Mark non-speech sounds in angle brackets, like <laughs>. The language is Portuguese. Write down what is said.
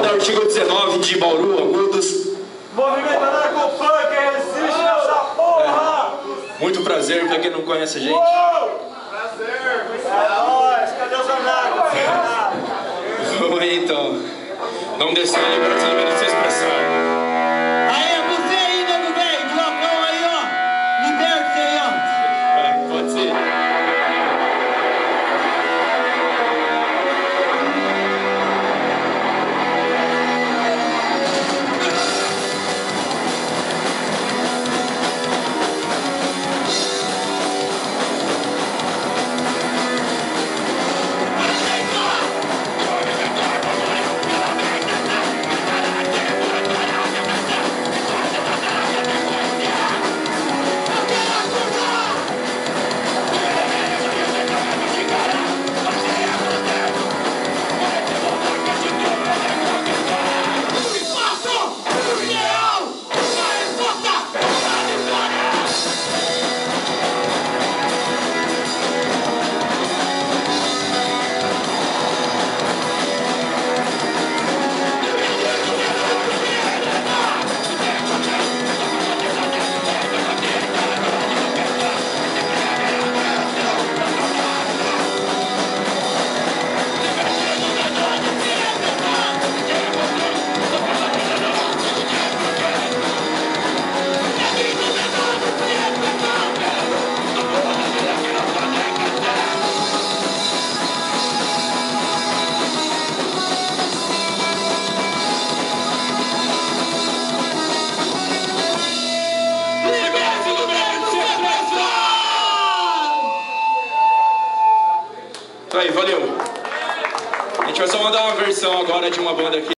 da artigo 19 de Bauru, Agudos. Movimento anarco-punk, resiste essa porra! Muito prazer, pra quem não conhece a gente. Prazer! É nóis, cadê os anarcos? <laughs> Aí então. Vamos descer a liberdade de se expressar. Aí, valeu. A gente vai só mandar uma versão agora de uma banda aqui.